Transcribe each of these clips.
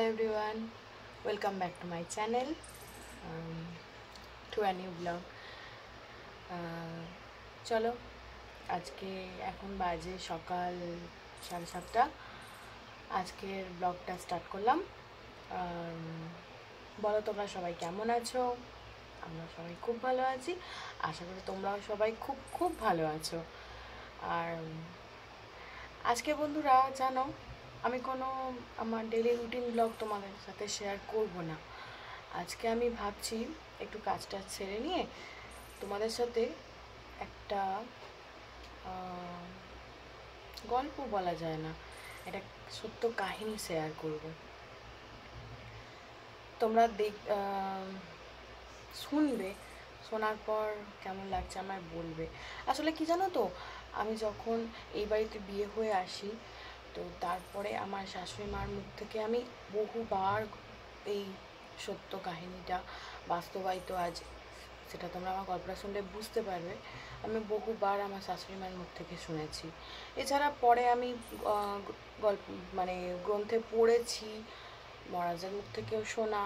everyone. Welcome back to my channel um, to a new vlog. Uh, চলো আজকে এখন বাজে সকাল সাড়ে সাতটা। আজকের ব্লগটা স্টার্ট করলাম। Um, বলো তোমরা সবাই কেমন আছো? আমরা সবাই খুব ভালো আছি। আশা করি তোমরাও সবাই খুব খুব ভালো আছো। আর আজকে বন্ধুরা জানো আমি কোনো আমার ডেলি রুটিন ব্লগ তোমাদের সাথে শেয়ার করব না। আজকে আমি ভাবছি একটু কাজটা ছেড়ে নিয়ে তোমাদের সাথে একটা গল্প বলা যায় না, একটা সত্য কাহিনী শেয়ার করব। তোমরা দেখ শুনবে, শোনার পর কেমন লাগছে আমায় বলবে। আসলে কি জানো তো, আমি যখন এই বাড়িতে বিয়ে হয়ে আসি তো তারপরে আমার শাশুড়ি মার মুখ থেকে আমি বহুবার এই সত্য কাহিনীটা বাস্তবায়িত আজ, সেটা তোমরা আমার গল্পটা শুনলে বুঝতে পারবে। আমি বহুবার আমার শাশুড়ি মায়ের মুখ থেকে শুনেছি। এছাড়া পরে আমি গল্প মানে গ্রন্থে পড়েছি, মহারাজের মুখ থেকেও শোনা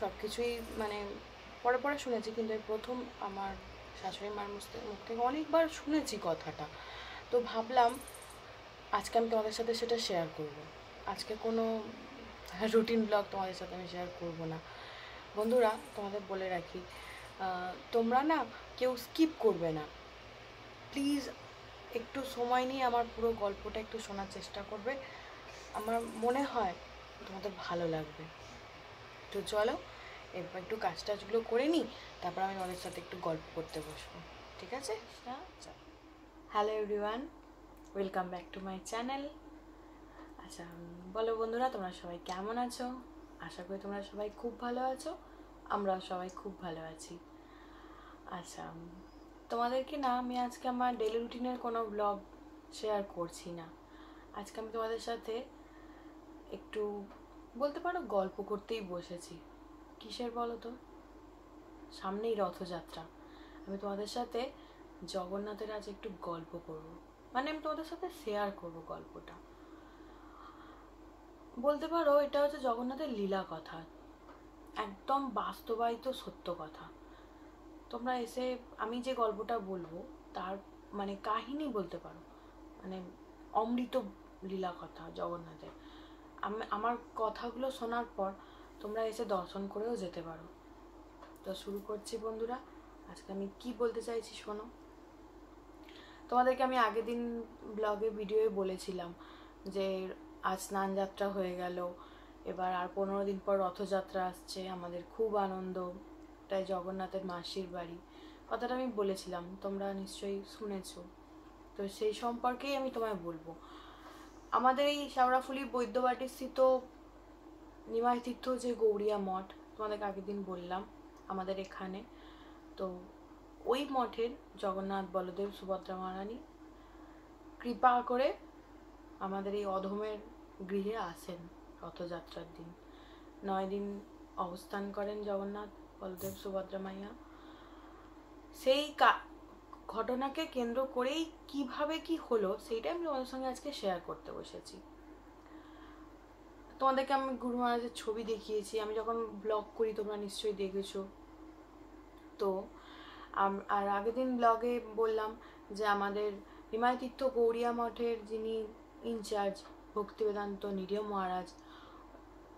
সব কিছুই মানে পরে পরে শুনেছি, কিন্তু প্রথম আমার শাশুড়ি মার মুখ থেকে অনেকবার শুনেছি কথাটা। তো ভাবলাম আজকে আমি তোমাদের সাথে সেটা শেয়ার করব। আজকে কোনো রুটিন ব্লগ তোমাদের সাথে আমি শেয়ার করব না। বন্ধুরা তোমাদের বলে রাখি তোমরা না কেউ স্কিপ করবে না। প্লিজ একটু সময় নিয়ে আমার পুরো গল্পটা একটু শোনার চেষ্টা করবে। আমার মনে হয় তোমাদের ভালো লাগবে। তো চলো এরপর একটু কাজ টাজগুলো করে নিই তারপর আমি তোমাদের সাথে একটু গল্প করতে বসবো। ঠিক আছে? Hello everyone welcome back to my channel আচ্ছা বলো বন্ধুরা, তোমরা সবাই কেমন আছো? আশা করি তোমরা সবাই খুব ভালো আছো আমরা সবাই খুব ভালো আছি। আচ্ছা তোমাদেরকে না, আমি আজকে আমার ডেলি রুটিনের কোনো ব্লগ শেয়ার করছি না। আজকে আমি তোমাদের সাথে একটু বলতে পারো, গল্প করতেই বসেছি। কিসের বলো তো? সামনেই রথযাত্রা। আমি তোমাদের সাথে জগন্নাথের আজ একটু গল্প করব। মানে আমি তোমাদের সাথে শেয়ার করব গল্পটা। বলতে পারো, এটা হচ্ছে জগন্নাথের লীলা কথা। একদম বাস্তবায়িত সত্য কথা। তোমরা এসে আমি যে গল্পটা বলব, তার মানে কাহিনী বলতে পারো। মানে অমৃত লীলা কথা জগন্নাথের। আমার কথাগুলো শোনার পর তোমরা এসে দর্শন করেও যেতে পারো। তো শুরু করছি বন্ধুরা। আজকে আমি কি বলতে চাইছি শোনো? তোমাদেরকে আমি আগের দিন ব্লগে ভিডিওয়ে বলেছিলাম যে আজ স্নান যাত্রা হয়ে গেল, এবার আর পনেরো দিন পর রথযাত্রা আসছে, আমাদের খুব আনন্দ, তাই জগন্নাথের মাসির বাড়ি। কথাটা আমি বলেছিলাম, তোমরা নিশ্চয়ই শুনেছো। তো সেই সম্পর্কেই আমি তোমায় বলব। আমাদের এই শাওড়াফুলি বৈদ্যবাটি স্থিত নিমাই তীর্থ যে গৌরিয়া মঠ, তোমাদেরকে আগের দিন বললাম, আমাদের এখানে। তো ওই মঠের জগন্নাথ, বলদেব, সুভদ্রা মহারানী কৃপা করে আমাদের এই অধমের গৃহে আসেন রথযাত্রার দিন। নয় দিন অবস্থান করেন জগন্নাথ, বলদেব, সুভদ্রা মাইয়া। সেই ঘটনাকে কেন্দ্র করেই কীভাবে কি হলো সেইটাই আমি তোমাদের সঙ্গে আজকে শেয়ার করতে বসেছি। তোমাদেরকে আমি গুরু মহারাজের ছবি দেখিয়েছি। আমি যখন ব্লগ করি, তোমরা নিশ্চয়ই দেখেছ। তো আর আগের দিন ব্লগে বললাম যে আমাদের হিমায়তীর্থ গৌরিয়া মঠের যিনি ইনচার্জ ভক্তিবেদান্ত নিরীহ মহারাজ,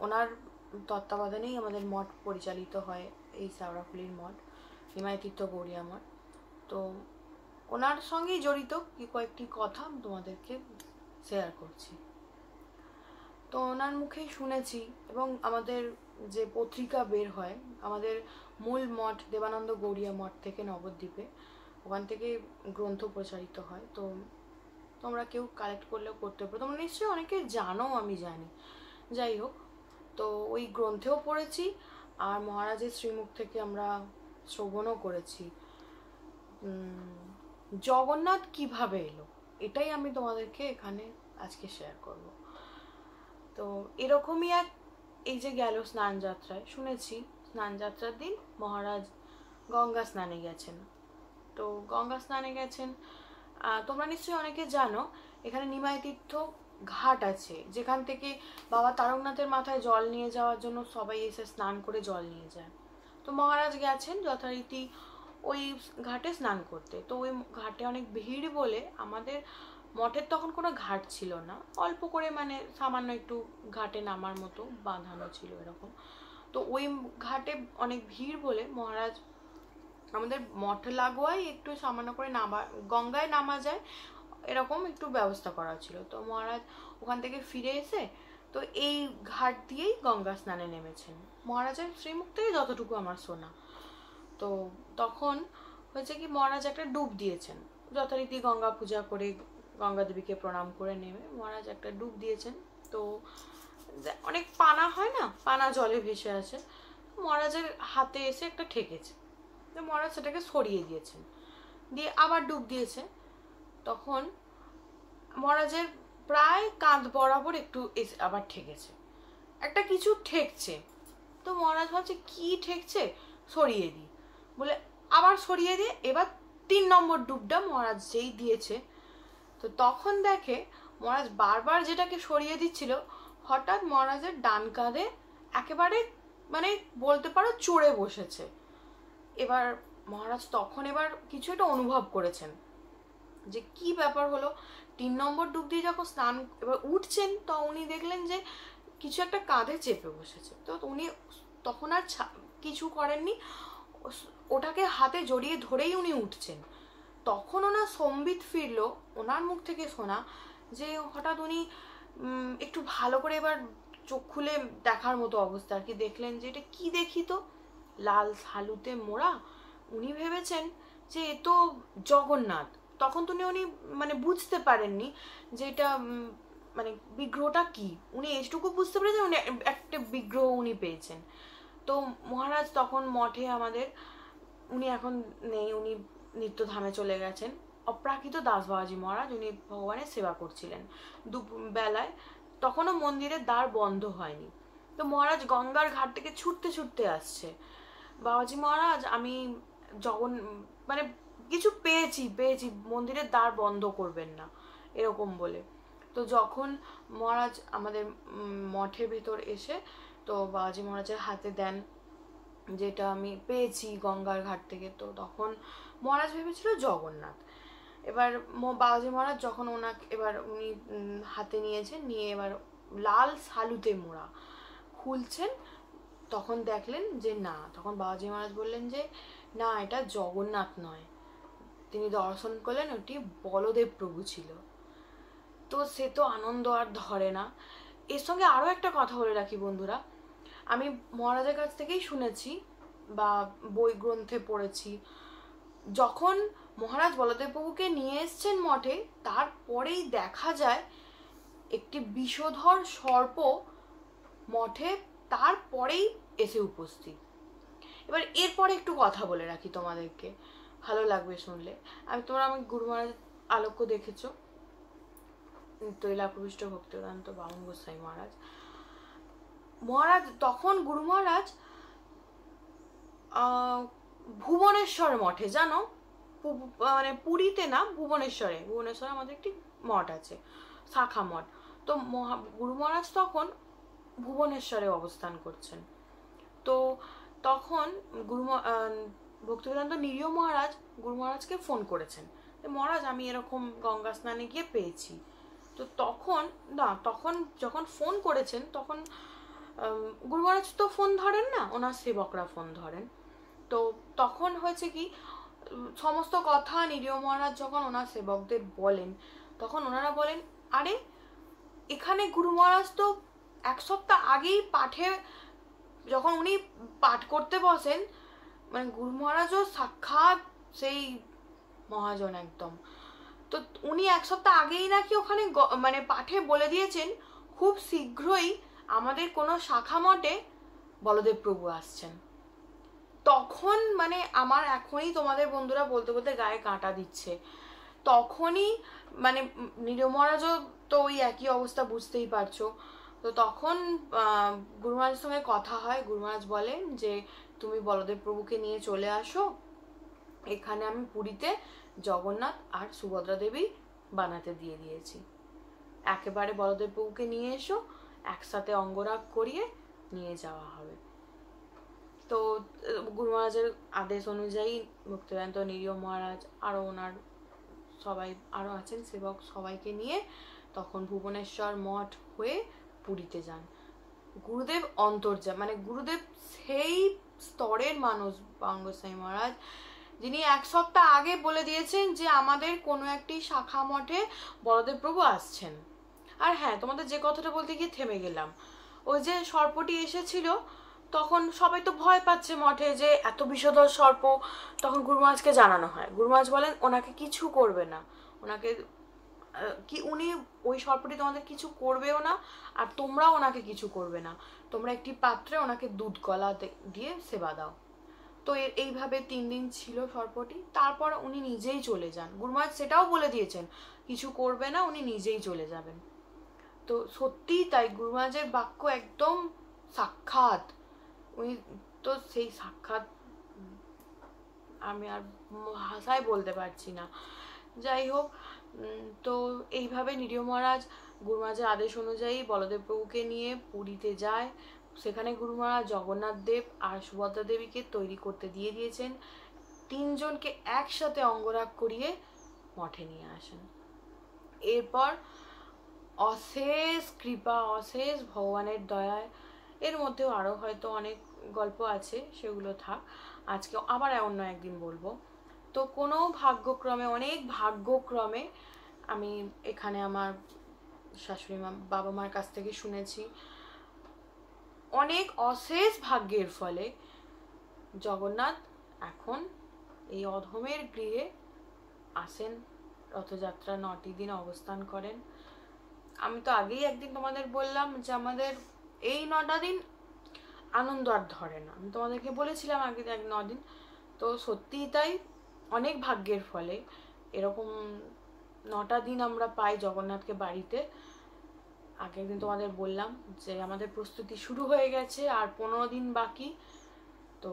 ওনার তত্ত্বাবধানেই আমাদের মঠ পরিচালিত হয়, এই সাওড়াফুলির মঠ নিমাই তীর্থ গৌরিয়া মঠ। তো ওনার সঙ্গেই জড়িত কি, কয়েকটি কথা আমি তোমাদেরকে শেয়ার করছি। তো ওনার মুখেই শুনেছি এবং আমাদের যে পত্রিকা বের হয়, আমাদের মূল মঠ, দেবানন্দ গৌরিয়া মঠ থেকে নবদ্বীপে। ওখান থেকে গ্রন্থ প্রচারিত হয়। তো তোমরা কেউ কালেক্ট করলেও করতে পারো। তোমরা নিশ্চয়ই অনেকে জানো, আমি জানি। যাই হোক, তো ওই গ্রন্থেও পড়েছি আর মহারাজের শ্রীমুখ থেকে আমরা শ্রবণও করেছি। জগন্নাথ কীভাবে এলো? এটাই আমি তোমাদেরকে এখানে আজকে শেয়ার করব। তো এরকমই এক, এই যে গেল স্নান যাত্রায় শুনেছি স্নান যাত্রার দিন মহারাজ গঙ্গা স্নানে গেছেন। তো গঙ্গা স্নানে গেছেন। তোমরা নিশ্চয়ই অনেকে জানো, এখানে নিমাই তীর্থ ঘাট আছে। যেখান থেকে বাবা তারকনাথের মাথায় জল নিয়ে যাওয়ার জন্য সবাই এসে স্নান করে জল নিয়ে যায়। তো মহারাজ গেছেন যথারীতি ওই ঘাটে স্নান করতে। তো ওই ঘাটে অনেক ভিড় বলে আমাদের মঠের তখন কোনো ঘাট ছিল না। অল্প করে মানে সামান্য একটু ঘাটে নামার মতো বাঁধানো ছিল এরকম। তো ওই ঘাটে অনেক ভিড় বলে মহারাজ আমাদের মঠ লাগোয়াই একটু সামান্য করে নামা, গঙ্গায় নামা যায়, এরকম একটু ব্যবস্থা করা ছিল। তো মহারাজ ওখান থেকে ফিরে এসে তো এই ঘাট দিয়েই গঙ্গা স্নানে নেমেছেন। মহারাজের শ্রীমুখ থেকে যতটুকু আমার শোনা তো তখন হয়েছে কি মহারাজ একটা ডুব দিয়েছেন। যথারীতি গঙ্গা পূজা করে গঙ্গা দেবীকে প্রণাম করে নেমে মহারাজ একটা ডুব দিয়েছেন। তো অনেক পানা হয় না? পানা জলে ভেসে আছে মহারাজের হাতে এসে একটা ঠেকেছে। তো মহারাজ সেটাকে সরিয়ে দিয়েছেন। দিয়ে আবার ডুব দিয়েছে। তখন মহারাজের প্রায় কাঁধ বরাবর একটু আবার ঠেকেছে। একটা কিছু ঠেকছে। তো মহারাজ ভাবছে, কি ঠেকছে? সরিয়ে দিই। বলে, আবার সরিয়ে দিয়ে এবার তিন নম্বর ডুবটা মহারাজ যেই দিয়েছে। তো তখন দেখে মহারাজ বারবার যেটাকে সরিয়ে দিচ্ছিল হঠাৎ মহারাজের ডান কাঁধে একেবারে মানে বলতে পারো চড়ে বসেছে। এবার মহারাজ তখন এবার কিছু একটা অনুভব করেছেন। যে কি ব্যাপার হলো? তিন নম্বর ডুব দিয়ে যখন স্নান এবার উঠছেন, তো উনি দেখলেন যে কিছু একটা কাঁধে চেপে বসেছে। তো উনি তখন আর কিছু করেননি। ওটাকে হাতে জড়িয়ে ধরেই উনি উঠছেন। তখন ওনার সম্বিত ফিরল, ওনার মুখ থেকে শোনা যে হঠাৎ উনি একটু ভালো করে এবার চোখ খুলে দেখার মতো অবস্থা আর কি। দেখলেন যে এটা কি দেখি তো? লাল সালুতে মোড়া। উনি ভেবেছেন যে এ তো জগন্নাথ। তখন তো উনি উনি মানে বুঝতে পারেননি যে এটা মানে বিগ্রহটা কি। উনি এটুকু বুঝতে পেরেছেন, উনি একটা বিগ্রহ উনি পেয়েছেন। তো মহারাজ তখন মঠে আমাদের, উনি এখন নেই, উনি নিত্যধামে চলে গেছেন। অপ্রাকৃত দাস বাবাজি মহারাজ, উনি ভগবানের সেবা করছিলেন। দু বেলায় তখনও মন্দিরের দ্বার বন্ধ হয়নি। তো মহারাজ গঙ্গার ঘাট থেকে ছুটতে ছুটতে আসছে। বাবাজি মহারাজ, আমি জগন মানে কিছু পেয়েছি পেয়েছি, মন্দিরের দ্বার বন্ধ করবেন না, এরকম বলে। তো যখন মহারাজ আমাদের মঠের ভেতর এসে, তো বাবাজি মহারাজের হাতে দেন যেটা আমি পেয়েছি গঙ্গার ঘাট থেকে, তো তখন মহারাজ ভেবেছিল জগন্নাথ। এবার বাবাজি মহারাজ যখন ওনাকে, এবার উনি হাতে নিয়েছেন, নিয়ে এবার লাল সালুতে মোড়া খুলছেন, তখন দেখলেন যে না, তখন বাবাজি মহারাজ বললেন যে না, এটা জগন্নাথ নয়। তিনি দর্শন করলেন, ওটি বলদেব প্রভু ছিল। তো সে তো আনন্দ আর ধরে না। এর সঙ্গে আরও একটা কথা বলে রাখি বন্ধুরা। আমি মহারাজের কাছ থেকেই শুনেছি বা বই গ্রন্থে পড়েছি, যখন মহারাজ বলদেববাবুকে নিয়ে এসছেন মঠে, তারপরেই দেখা যায় একটি বিষধর সর্প মঠে তারপরেই এসে উপস্থিত। এবার এরপরে একটু কথা বলে রাখি তোমাদেরকে। ভালো লাগবে শুনলে। আমি তোমরা আমি গুরু মহারাজ আলোক্য দেখেছ। তৈলাপ্রবিষ্ট ভক্তিবেদান্ত বামন গোস্বাই মহারাজ। মহারাজ, তখন গুরু মহারাজ ভুবনেশ্বর মঠে, জানো? মানে পুরীতে না, ভুবনেশ্বরে। ভুবনেশ্বরে আমাদের একটি মঠ আছে, শাখা মঠ। তো মহা, গুরু মহারাজ তখন ভুবনেশ্বরে অবস্থান করছেন। তো তখন গুরু ভক্তিবেদান্ত নিরীহ মহারাজ গুরু মহারাজকে ফোন করেছেন মহারাজ, আমি এরকম গঙ্গা স্নানে গিয়ে পেয়েছি। তো তখন, না, তখন যখন ফোন করেছেন, তখন গুরু মহারাজ তো ফোন ধরেন না, ওনার সেবকরা ফোন ধরেন। তো তখন হয়েছে কি সমস্ত কথা নিরীহ মহারাজ যখন ওনার সেবকদের বলেন, তখন ওনারা বলেন, আরে, এখানে গুরু মহারাজ তো এক সপ্তাহ আগেই পাঠে, যখন উনি পাঠ করতে বসেন মানে গুরু মহারাজও সাক্ষাৎ সেই মহাজন একদম। তো উনি এক সপ্তাহ আগেই নাকি ওখানে মানে পাঠে বলে দিয়েছেন, খুব শীঘ্রই আমাদের কোনো শাখা মঠে বলদেব প্রভু আসছেন। তখন মানে আমার এখনই তোমাদের বন্ধুরা বলতে বলতে গায়ে কাঁটা দিচ্ছে। তখনই মানে নীরব মহারাজও তো ওই একই অবস্থা বুঝতেই পারছ। তো তখন গুরু মহারাজের সঙ্গে কথা হয়। গুরু মহারাজ বলেন যে, তুমি বলদেব প্রভুকে নিয়ে চলে আসো। এখানে আমি পুরীতে জগন্নাথ আর সুভদ্রা দেবী বানাতে দিয়ে দিয়েছি। একেবারে বলদেব প্রভুকে নিয়ে এসো, একসাথে অঙ্গরাগ করিয়ে নিয়ে যাওয়া হবে। তো গুরু মহারাজের আদেশ অনুযায়ী মুক্তিবেদান্ত নিরীহ মহারাজ আরও ওনার সবাই আরও আছেন সেবক সবাইকে নিয়ে তখন ভুবনেশ্বর মঠ হয়ে পুরীতে যান। গুরুদেব অন্তর্যা মানে গুরুদেব সেই স্তরের মানুষ বাঙ্গসাই মহারাজ, যিনি এক সপ্তাহ আগে বলে দিয়েছেন যে আমাদের কোনো একটি শাখা মঠে বলদেব প্রভু আসছেন। আর হ্যাঁ তোমাদের যে কথাটা বলতে গিয়ে থেমে গেলাম। ওই যে সর্পটি এসেছিল তখন সবাই তো ভয় পাচ্ছে মঠে যে এত বিষধর সর্প, তখন গুরুমাজকে জানানো হয়। গুরুমাজ বলেন, ওনাকে কিছু করবে না। ওনাকে কি উনি ওই সর্পটি তোমাদের কিছু করবেও না, আর তোমরাও ওনাকে কিছু করবে না। তোমরা একটি পাত্রে ওনাকে দুধ কলা দিয়ে সেবা দাও। তো এর এইভাবে তিন দিন ছিল সর্পটি। তারপর উনি নিজেই চলে যান। গুরুমাজ সেটাও বলে দিয়েছেন, কিছু করবে না, উনি নিজেই চলে যাবেন। তো সত্যিই তাই গুরুমাজের বাক্য একদম সাক্ষাৎ। উনি তো সেই সাক্ষাৎ আমি আর ভাষায় বলতে পারছি না। যাই হোক তো এইভাবে নিরীহ মহারাজ গুরুমাজের আদেশ অনুযায়ী বলদেব প্রভুকে নিয়ে পুরীতে যায়। সেখানে গুরু মহারাজ জগন্নাথ দেব আর সুভদ্রা দেবীকে তৈরি করতে দিয়ে দিয়েছেন। তিনজনকে একসাথে অঙ্গরাগ করিয়ে মঠে নিয়ে আসেন। এরপর অশেষ কৃপা, অশেষ ভগবানের দয়ায় এর মধ্যেও আরও হয়তো অনেক গল্প আছে, সেগুলো থাক। আজকে আবার অন্য একদিন বলব। তো কোনো ভাগ্যক্রমে, অনেক ভাগ্যক্রমে আমি এখানে আমার শাশুড়ি মা, বাবা মার কাছ থেকে শুনেছি, অনেক অশেষ ভাগ্যের ফলে জগন্নাথ এখন এই অধমের গৃহে আসেন রথযাত্রা নটি দিন অবস্থান করেন। আমি তো আগেই একদিন তোমাদের বললাম যে আমাদের এই নটা দিন আনন্দ আর ধরে না। আমি তোমাদেরকে বলেছিলাম আগে এক দিন। তো সত্যিই তাই, অনেক ভাগ্যের ফলে এরকম নটা দিন আমরা পাই জগন্নাথকে বাড়িতে। আগে একদিন তোমাদের বললাম যে আমাদের প্রস্তুতি শুরু হয়ে গেছে, আর পনেরো দিন বাকি। তো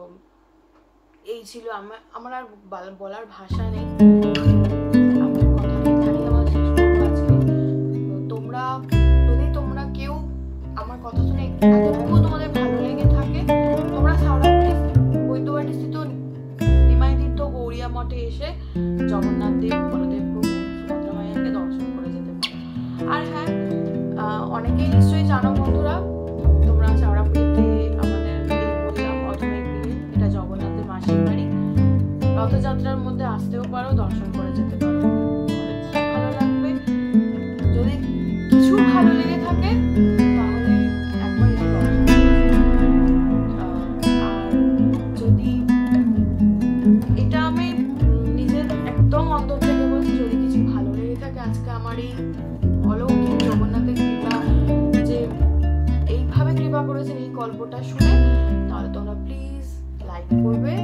এই ছিল আমার আমার আর বলার ভাষা নেই। কথা শুনে এতটুকু তোমাদের ভালো লেগে থাকে? তোমরা সাউরাপুরি বৈদ্যবাটি স্থিত নিমাই গৌরিয়া মঠে এসে জগন্নাথ দেব, বলদেব প্রভু দর্শন করে যেতে পারো। আর হ্যাঁ অনেকেই নিশ্চয়ই জানো বন্ধুরা, তোমরা চাওড়াপুরিতে আমাদের গৃহে এটা জগন্নাথের মাসির বাড়ি। রথযাত্রার মধ্যে আসতেও পারো, দর্শন আজকের এই গল্পটা শুনে তাহলে তোমরা প্লিজ লাইক করবে।